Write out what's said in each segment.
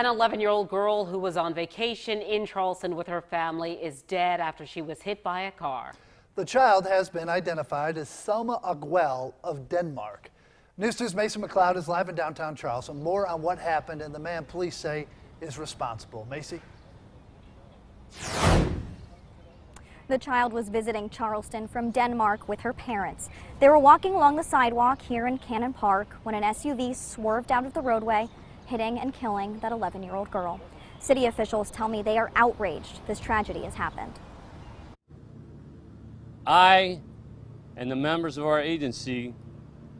An 11-year-old girl who was on vacation in Charleston with her family is dead after she was hit by a car. The child has been identified as Selma Aguel of Denmark. News 2's Macy McLeod is live in downtown Charleston. More on what happened and the man police say is responsible. Macy? The child was visiting Charleston from Denmark with her parents. They were walking along the sidewalk here in Cannon Park when an SUV swerved out of the roadway hitting and killing that 11 year old girl. City officials tell me they are outraged this tragedy has happened. I and the members of our agency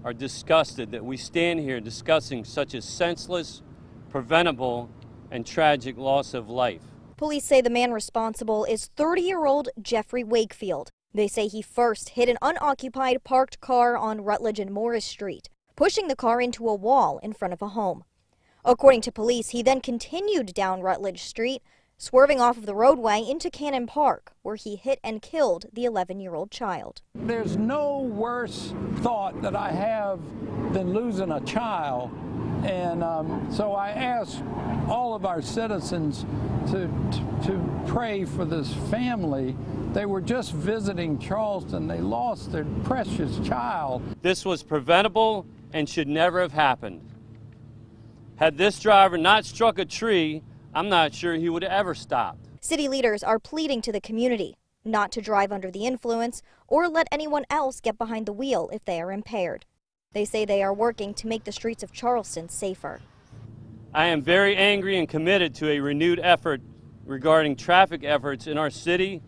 are disgusted that we stand here discussing such a senseless, preventable, and tragic loss of life. Police say the man responsible is 30 year old Jeffrey Wakefield. They say he first hit an unoccupied parked car on Rutledge and Morris Street, pushing the car into a wall in front of a home. According to police, he then continued down Rutledge Street, swerving off of the roadway into Cannon Park, where he hit and killed the 11-year-old child. There's no worse thought that I have than losing a child. And um, so I ask all of our citizens to, to, to pray for this family. They were just visiting Charleston. They lost their precious child. This was preventable and should never have happened. Had this driver not struck a tree, I'm not sure he would have ever stopped. City leaders are pleading to the community not to drive under the influence or let anyone else get behind the wheel if they are impaired. They say they are working to make the streets of Charleston safer. I am very angry and committed to a renewed effort regarding traffic efforts in our city.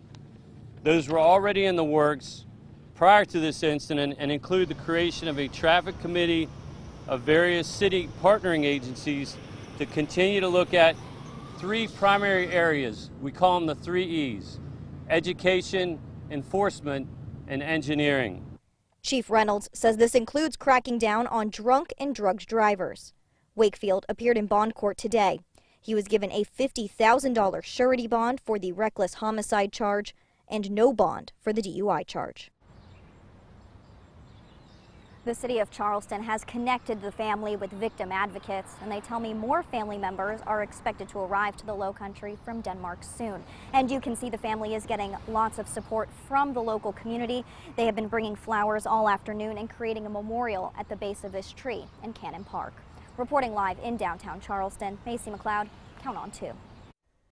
Those were already in the works prior to this incident and include the creation of a traffic committee of various city partnering agencies to continue to look at three primary areas. We call them the three E's education, enforcement, and engineering. Chief Reynolds says this includes cracking down on drunk and drugged drivers. Wakefield appeared in bond court today. He was given a $50,000 surety bond for the reckless homicide charge and no bond for the DUI charge. The city of Charleston has connected the family with victim advocates, and they tell me more family members are expected to arrive to the Low Country from Denmark soon. And you can see the family is getting lots of support from the local community. They have been bringing flowers all afternoon and creating a memorial at the base of this tree in Cannon Park. Reporting live in downtown Charleston, Macy McLeod, Count on 2.